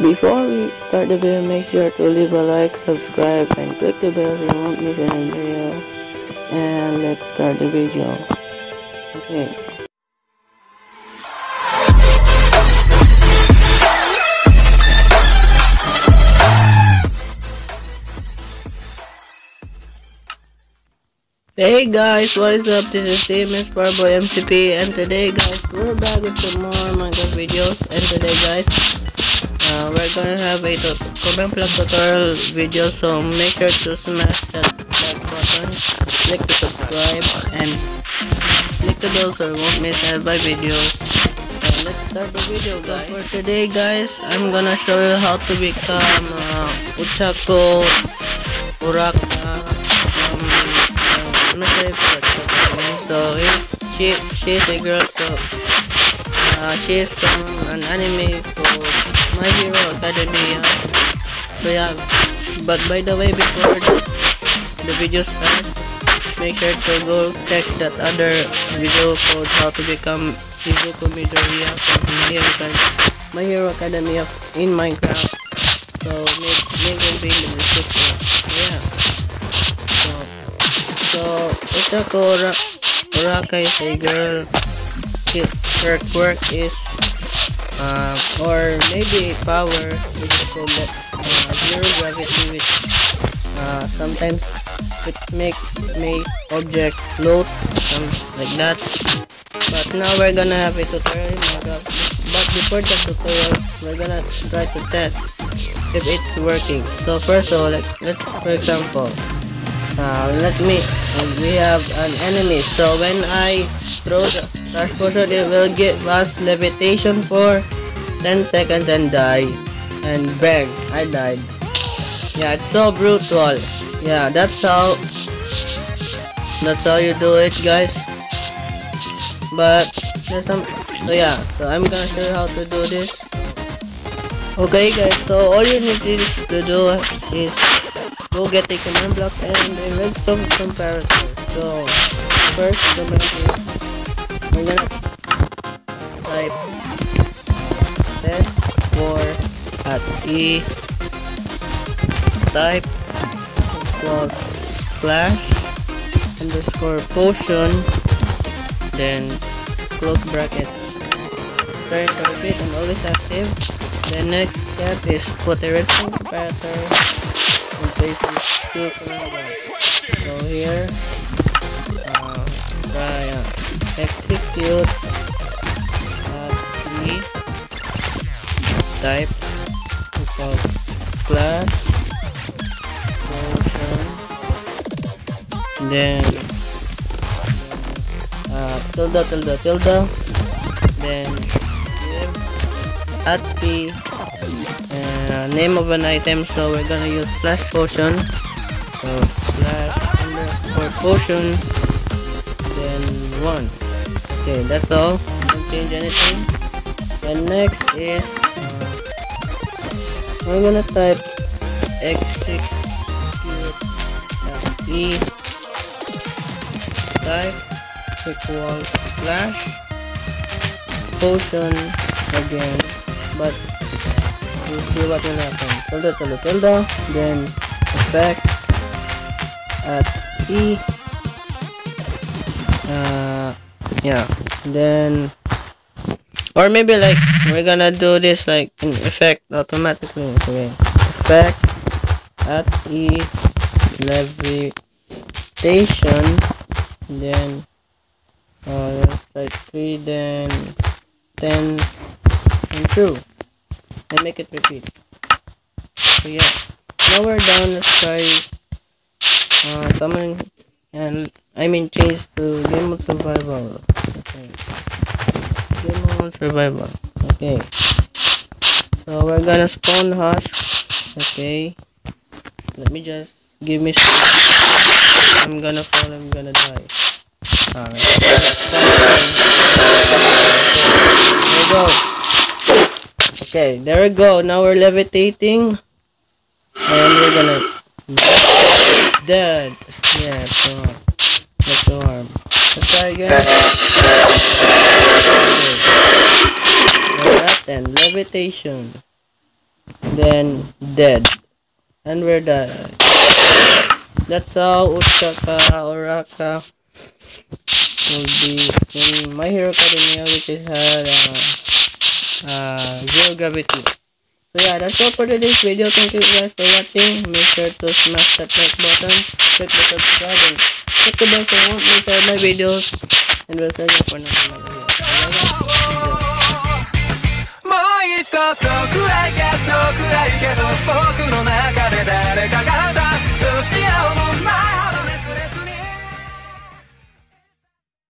Before we start the video, make sure to leave a like, subscribe, and click the bell so you won't miss any video. And let's start the video. Okay. Hey guys, what is up? This is TMSFireBoy MCP and today guys, we're back with some more Minecraft videos and today guys, uh, we're gonna have a command block tutorial video so make sure to smash that like button, click the subscribe and click the bell so you won't miss of my videos. And let's start the video guys. For today guys, I'm gonna show you how to become uh, Ochaco Uraka if that's So she she's a girl so uh, she is from an anime called My Hero Academia. So yeah, but by the way before the, video starts, make sure to go check that other video called How to Become Izuku Midoriya from My Hero, My Hero Academia in Minecraft. So make link will be in the description. Yeah. So, ito ko, Uraka is a girl. Her quirk is, uh, or maybe power, which is uh, zero gravity, which, uh, sometimes it make, make object float, something like that. But now we're gonna have a tutorial But before the tutorial, we're gonna try to test if it's working. So first of all, like, let's, for example, uh, let me we have an enemy. So when I throw the potion it will give us levitation for 10 seconds and die. And bang I died. Yeah it's so brutal. Yeah that's how that's how you do it guys. But there's some so yeah so I'm gonna show you how to do this. Okay guys so all you need is to do is go get a command block and a redstone comparator. So first command is we're gonna type test for at e. Type equals splash underscore potion then close brackets. Turn to repeat and always active. The next step is put a redstone comparator basic So here, uh, try uh, execute uh, type. Equals splash. potion. Then uh, tilde tilde tilde. Then at the uh, name of an item so we're gonna use splash potion. So splash underscore potion then one. Okay that's all. Don't change anything. And next is uh, we're gonna type execute e. Type equals splash potion again but you see what will happen. Tilde tilde tilde then effect at E. Uh yeah then or maybe like we're gonna do this like in effect automatically okay. Effect at E levitation then uh like 3 then 10 and 2 and make it repeat. So yeah, now we're done. Let's try uh, summon and I mean change to game mode survival. Okay, game mode survival. Okay, so we're gonna spawn husk. Okay, let me just give me. I'm gonna fall. I'm gonna die. Alright. We go. Okay, there we go. Now we're levitating. And we're gonna... Dead. Yeah, so... Let's go arm. Let's try again. Okay. That then. Levitation. then dead. And we're dead. That's how Utaka Oraka will be in My Hero Academia which is had uh, uh, zero gravity. So yeah, that's all for today's video. Thank you guys for watching. Make sure to smash that like button, click the subscribe, and click the bell so you won't miss out my videos. And we'll see you for another video. Bye-bye. も